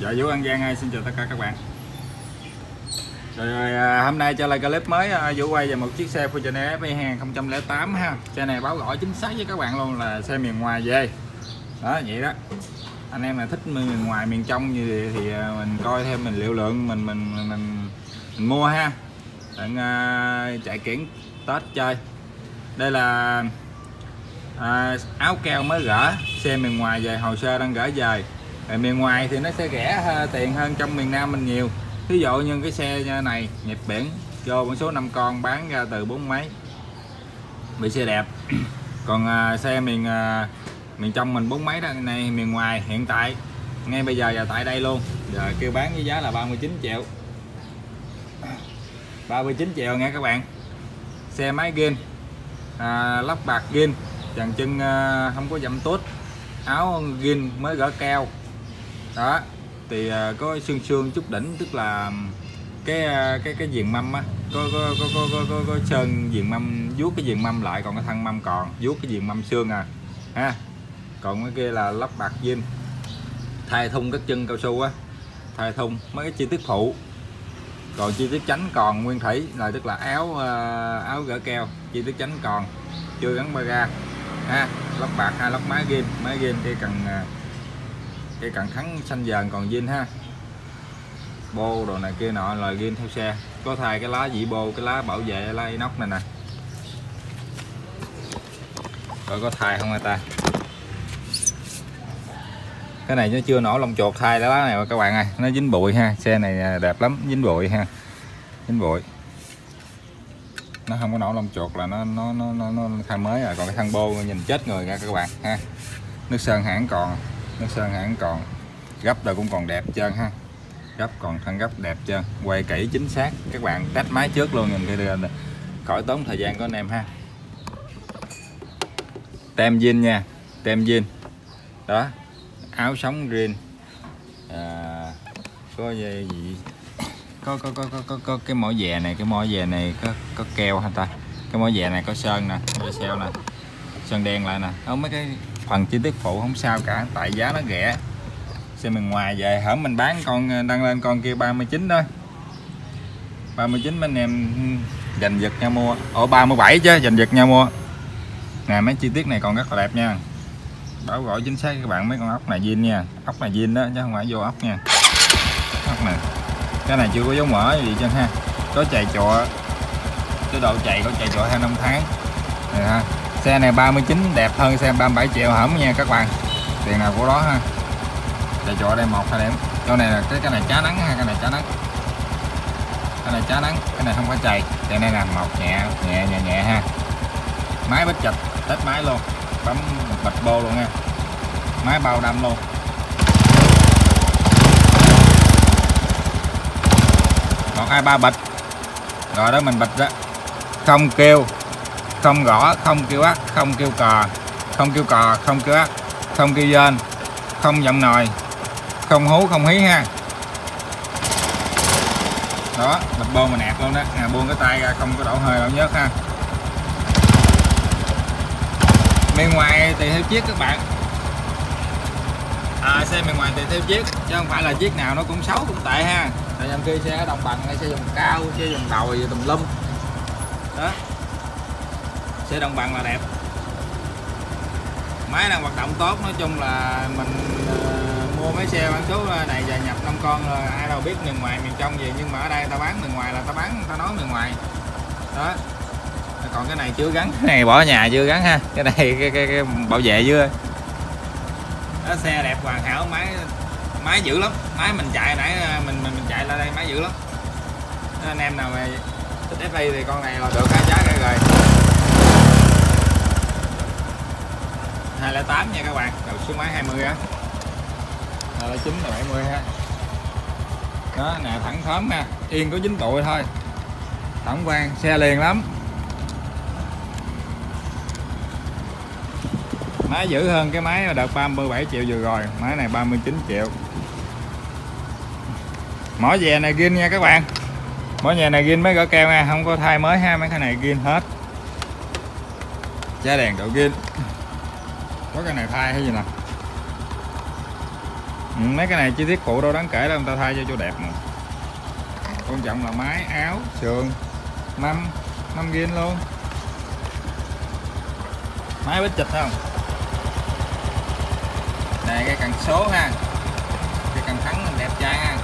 Dạ Vũ An Giang xin chào tất cả các bạn. Rồi, rồi à, hôm nay cho lại clip mới à, Vũ quay về một chiếc xe Fortuner FE 2008 ha. Xe này báo gọi chính xác với các bạn luôn là xe miền ngoài về. Đó vậy đó. Anh em là thích miền ngoài miền trong như vậy thì à, mình coi thêm mình liệu lượng mình mình mình, mình, mình mua ha. Đặng à, chạy kiển Tết chơi. Đây là à, áo keo mới gỡ Xe miền ngoài về hồ sơ đang gỡ về ở miền ngoài thì nó sẽ rẻ tiền hơn trong miền Nam mình nhiều. Ví dụ như cái xe này nhập biển vô con số 5 con bán ra từ bốn mấy. Bị xe đẹp. Còn à, xe miền à, miền trong mình bốn mấy đó này miền ngoài hiện tại ngay bây giờ và tại đây luôn. Giờ kêu bán với giá là 39 triệu. 39 triệu nha các bạn. Xe máy gin à, lắp bạc gin dàn chân à, không có dặm tốt áo gin mới gỡ keo đó thì à, có xương xương chút đỉnh tức là cái à, cái cái viền mâm á có có có có có, có, có sơn viền mâm vuốt cái viền mâm lại còn cái thân mâm còn vuốt cái viền mâm xương à ha. Còn cái kia là lắp bạc zin thay thun các chân cao su á thay thun mấy cái chi tiết phụ. Còn chi tiết chánh còn nguyên thủy là tức là áo à, áo gỡ keo chi tiết chánh còn chưa gắn ba ga ha lắp bạc hai lắp máy game máy game cái cần cái cẳng thắng xanh dần còn zin ha. Bô đồ này kia nọ là zin theo xe. Có thay cái lá dĩ bô cái lá bảo vệ lá inox này nè. Rồi có thay không người ta? Cái này nó chưa nổ lông chuột thay lá này các bạn ơi. Nó dính bụi ha xe này đẹp lắm dính bụi ha. Dính bụi. Nó không có nổ lông chuột là nó nó nó nó, nó thay mới rồi còn cái thân bô nhìn chết người ra các bạn ha. Nước sơn hãng còn nó sơn hẳn còn. Gấp rồi cũng còn đẹp trơn ha. Gấp còn thân gấp đẹp trơn. Quay kỹ chính xác. Các bạn test máy trước luôn nhìn cái khỏi tốn thời gian của anh em ha. Tem zin nha. Tem zin đó. Áo sống green à, có gì, có có, có có có có cái mỏ dè này cái mỏ dè này có có keo hả ta? Cái mỏ dè này có sơn nè có nè. Sơn đen lại nè. Có mấy cái phần chi tiết phụ không sao cả, tại giá nó rẻ. Xe mình ngoài về hở mình bán con ờ, đăng lên con kia 39 thôi. 39 anh em ừ, giành giật nhau mua. Ở 37 chứ, giành giật nhau mua. Nè, mấy chi tiết này còn rất là đẹp nha. Báo gọi chính xác các bạn mấy con ốc này zin nha. Ốc này zin đó, chứ không phải vô ốc nha. Ốc này. Cái này chưa có dấu mỡ gì chứ ha. Có chạy chọ cái độ chạy, có chạy chọ hai năm tháng. Này ha xe này 39 đẹp hơn xe 37 triệu hỏng nha các bạn. Tiền nào của đó ha. Để chỗ đây một, hai điểm. Chỗ này là cái cái này chá nắng ha, cái này chá nắng. Cái này chá nắng, cái này không có chày. Cái này là một nhẹ nhẹ nhẹ nhẹ ha. Máy bích chật tết máy luôn. Bấm bạch bô luôn nha. Máy bao đâm luôn. Còn hai, ba bịch rồi đó mình bịch đó. Không kêu không gõ không kêu ắt không kêu cò không kêu cò không kêu ắt không kêu dên không giọng nồi không hú không hí ha. Đó mình bơm mình nẹt luôn đó. À, buông cái tay ra không có đổ hơi đâu nhớt ha. Bên ngoài tùy theo chiếc các bạn. À, xe bên ngoài tùy theo chiếc chứ không phải là chiếc nào nó cũng xấu cũng tệ ha. Tại vì khi xe đồng bằng hay xe dùng cao xe dùng đồi tùm lum. Đó sẽ đồng bằng là đẹp. Máy đang hoạt động tốt nói chung là mình uh, mua mấy xe bán số ờ, này và nhập năm con là ai đâu biết miền ngoài miền trong gì nhưng mà ở đây ta bán miền ngoài là ta bán ta nói miền ngoài. Đó. Còn cái này chưa gắn cái này bỏ nhà chưa gắn ha cái này cái, cái, cái bảo vệ chưa, đó xe đẹp hoàn hảo máy máy dữ lắm. Máy mình chạy nãy ờ, mình mình, mình chạy ra đây máy dữ lắm. Anh em nào mà thích FI thì con này là được hai giá rồi. 208 nha các bạn. Đầu số máy 20 á. 209 là 70 ha. Đó, nè, thẳng thớm nha yên có dính bụi thôi. Tổng quan xe liền lắm. Máy giữ hơn cái máy đợt 37 triệu vừa rồi. Máy này 39 triệu. Mỗi về này gin nha các bạn. Mỗi nhà này gin mấy gỡ keo nha. Không có thay mới ha, mấy cái này gin hết. Giá đèn độ gin có cái này thay hay gì nè? Ừ, mấy cái này chi tiết phụ đâu đáng kể đâu, người ta thay cho cho đẹp mà. Quan trọng là máy, áo, sườn, mâm mâm ghiên luôn. Máy bít chịch không? Này cái cần số ha. Cái cần thắng đẹp trai ha.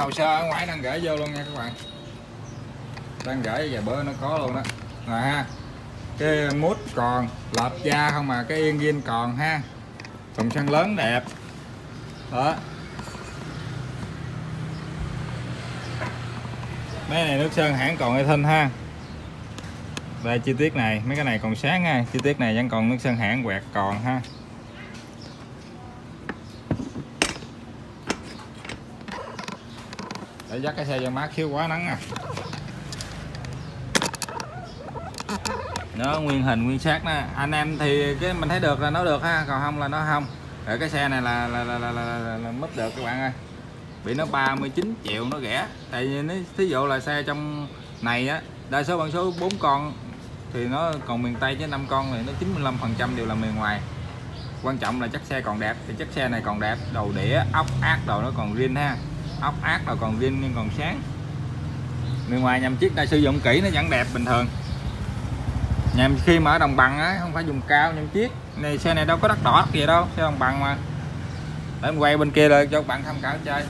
Hồ sơ ở ngoài đang gửi vô luôn nha các bạn. Đang gửi vài bữa nó có luôn đó. Rồi ha, cái mút còn lợp da không mà, cái yên viên còn ha. Thùng xăng lớn đẹp. Đó. Mấy này nước sơn hãng còn hay thinh ha. Đây chi tiết này, mấy cái này còn sáng ha. Chi tiết này vẫn còn nước sơn hãng quẹt còn ha. Để dắt cái xe cho mát khiếu quá nắng à. Nó nguyên hình nguyên xác nè. Anh em thì cái mình thấy được là nó được ha còn không là nó không. Ở cái xe này là là là là, là, là, là mất được các bạn ơi. Bị nó 39 triệu nó rẻ. Tại vì nó thí dụ là xe trong này á đa số bằng số 4 con thì nó còn miền Tây chứ 5 con thì nó 95 phần trăm đều là miền ngoài. Quan trọng là chất xe còn đẹp thì chất xe này còn đẹp đầu đĩa ốc ác đồ nó còn riêng ha ốc ác rồi còn riêng nhưng còn sáng. Bên ngoài nhầm chiếc này sử dụng kỹ nó vẫn đẹp bình thường. Nhầm khi mà ở đồng bằng á, không phải dùng cao nhầm chiếc. Này, xe này đâu có đắt đỏ gì đâu, xe đồng bằng mà. Để em quay bên kia rồi cho các bạn tham khảo chơi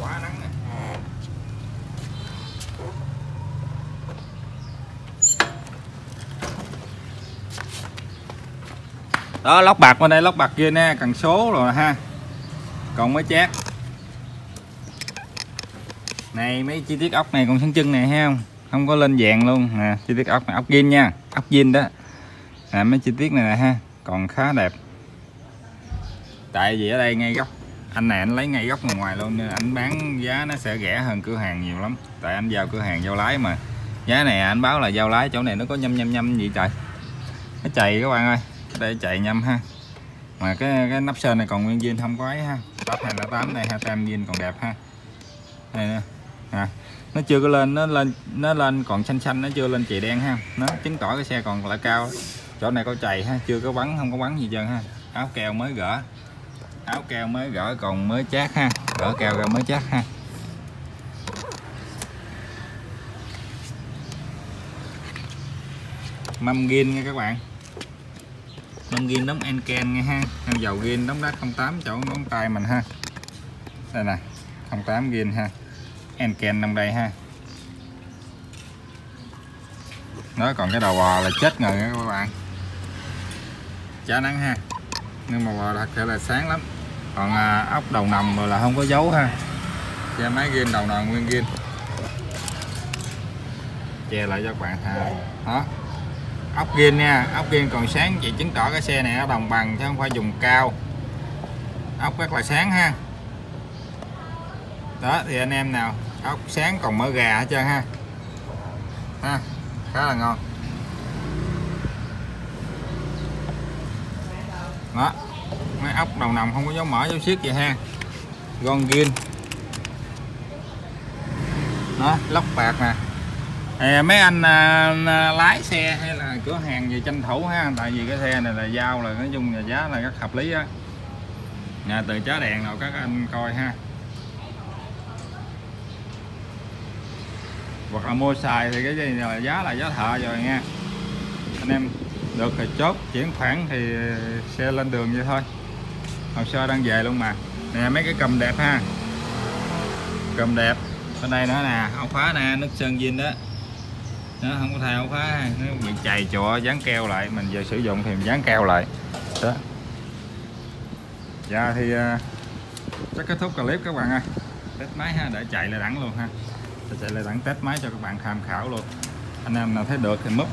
quá nắng này đó lóc bạc bên đây lóc bạc kia nè cần số rồi ha. Còn mới chát. Này mấy chi tiết ốc này còn sáng chân này ha không? Không có lên vàng luôn. Nè chi tiết ốc này ốc zin nha. Ốc zin đó. À, mấy chi tiết này nè ha. Còn khá đẹp. Tại vì ở đây ngay góc anh này anh lấy ngay góc ngoài luôn nên anh bán giá nó sẽ rẻ hơn cửa hàng nhiều lắm. Tại anh vào cửa hàng giao lái mà. Giá này anh báo là giao lái chỗ này nó có nhâm nhâm nhâm gì trời? Nó chày các bạn ơi đây chạy nhâm ha. Mà cái cái nắp sơn này còn nguyên viên không có ấy ha. Top 208 này ha tam viên còn đẹp ha. Đây nè. À, nó chưa có lên nó lên nó lên còn xanh xanh nó chưa lên chì đen ha. Nó chứng tỏ cái xe còn lại cao. Chỗ này có chày ha chưa có bắn không có bắn gì trơn ha. Áo keo mới gỡ. Áo keo mới gỡ còn mới chát ha. Gỡ keo ra mới chát ha. Mâm gin nha các bạn mâm ghim đóng enken nghe ha. Heo dầu ghim đóng đá 08 chỗ ngón tay mình ha. Đây nè 08 ghim ha. Enken trong đây ha. Đó còn cái đầu bò là chết người nha các bạn. Chả nắng ha. Nhưng mà bò thật sự là sáng lắm. Còn à, ốc đầu nòng rồi là không có dấu ha. Che máy ghim đầu nòng nguyên ghim. Che lại cho các bạn ha. Đó ốc gin nha. Ốc gin còn sáng chỉ chứng tỏ cái xe này nó đồng bằng chứ không phải dùng cao. Ốc rất là sáng ha. Đó, thì anh em nào, ốc sáng còn mỡ gà hết trơn ha. Ha, khá là ngon. Đó, mấy ốc đầu nằm không có dấu mỡ dấu xiết vậy ha. Gon gin đó, lóc bạc nè à, mấy anh à, à, lái xe hay là cửa hàng gì tranh thủ ha tại vì cái xe này là giao là nói chung là giá là rất hợp lý á. Nhà từ chá đèn nào các anh coi ha. Hoặc là mua xài thì cái gì là giá là giá thợ rồi nha. Anh em được thì chốt chuyển khoản thì xe lên đường vậy thôi. Hồ sơ đang về luôn mà. Nè mấy cái cầm đẹp ha. Cầm đẹp. Bên đây nữa nè áo khóa nè nước sơn zin đó nó không có thay phá nó bị chày chọ dán keo lại. Mình giờ sử dụng thì mình dán keo lại. Đó. Dạ thì uh, chắc kết thúc clip các bạn ơi. Test máy ha để chạy lại đẳng luôn ha. Để chạy lại đẳng test máy cho các bạn tham khảo luôn. Anh em nào thấy được thì múp.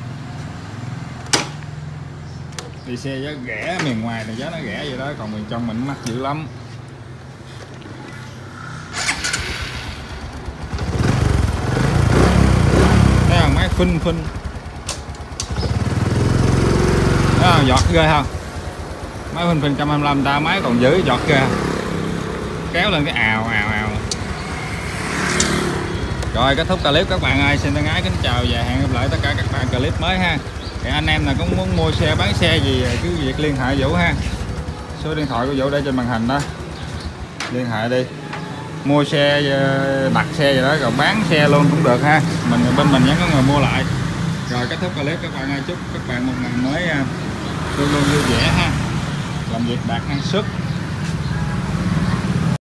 Đi xe giá rẻ miền ngoài thì giá nó rẻ vậy đó còn miền trong mình mắc dữ lắm. Thấy không máy phun giọt ghê không máy phình phình 125 ta máy còn giữ giọt ghê. Kéo lên cái ào ào ào. Rồi, kết thúc clip các bạn ơi. Xin thân ái kính chào và hẹn gặp lại tất cả các bạn clip mới ha. Thì anh em nào cũng muốn mua xe, bán xe gì cứ việc liên hệ Vũ ha. Số điện thoại của Vũ đây trên màn hình đó. Liên hệ đi mua xe ờ, đặt xe gì đó, rồi bán xe luôn cũng được ha. Mình bên mình vẫn có người mua lại. Rồi kết thúc clip, các bạn ơi, chúc các bạn một ngày mới ờ, luôn luôn vui vẻ ha. Làm việc đạt năng suất.